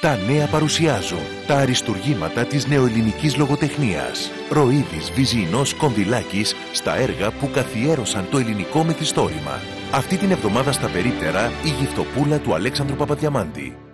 Τα νέα παρουσιάζουν τα αριστουργήματα της νεοελληνικής λογοτεχνίας. Ροίδης, Βυζινός, Κονδυλάκης στα έργα που καθιέρωσαν το ελληνικό μυθιστόρημα. Αυτή την εβδομάδα στα περίπτερα η γυφτοπούλα του Αλέξανδρου Παπαδιαμάντη.